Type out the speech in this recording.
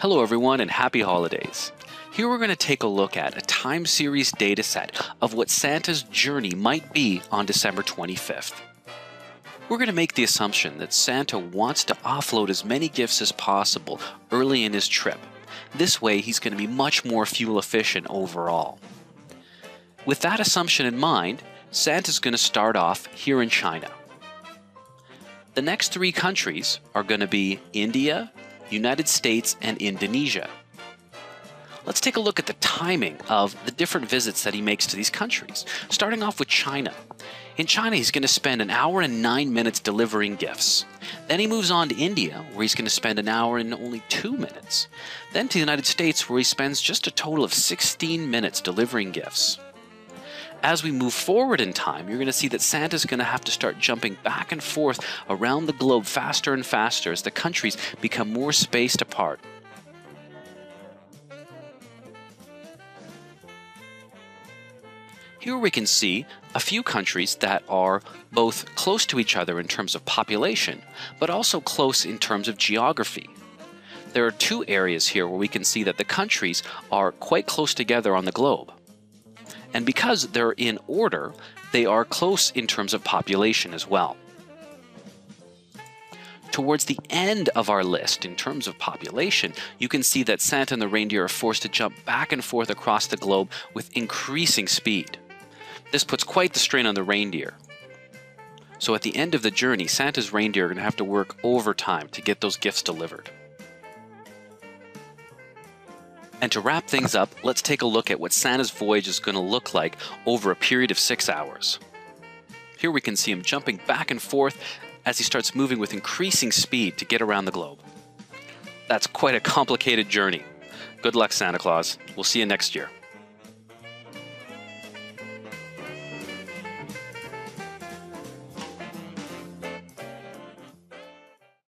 Hello, everyone, and happy holidays. Here we're going to take a look at a time series dataset of what Santa's journey might be on December 25th. We're going to make the assumption that Santa wants to offload as many gifts as possible early in his trip. This way, he's going to be much more fuel efficient overall. With that assumption in mind, Santa's going to start off here in China. The next three countries are going to be India, United States, and Indonesia. Let's take a look at the timing of the different visits that he makes to these countries, starting off with China. In China, he's going to spend an hour and nine minutes delivering gifts. Then he moves on to India, where he's going to spend an hour and only two minutes. Then to the United States, where he spends just a total of 16 minutes delivering gifts. As we move forward in time, you're going to see that Santa's going to have to start jumping back and forth around the globe faster and faster as the countries become more spaced apart. Here we can see a few countries that are both close to each other in terms of population, but also close in terms of geography. There are two areas here where we can see that the countries are quite close together on the globe. And because they're in order, they are close in terms of population as well. Towards the end of our list, in terms of population, you can see that Santa and the reindeer are forced to jump back and forth across the globe with increasing speed. This puts quite the strain on the reindeer. So at the end of the journey, Santa's reindeer are going to have to work overtime to get those gifts delivered. And to wrap things up, let's take a look at what Santa's voyage is going to look like over a period of six hours. Here we can see him jumping back and forth as he starts moving with increasing speed to get around the globe. That's quite a complicated journey. Good luck, Santa Claus. We'll see you next year.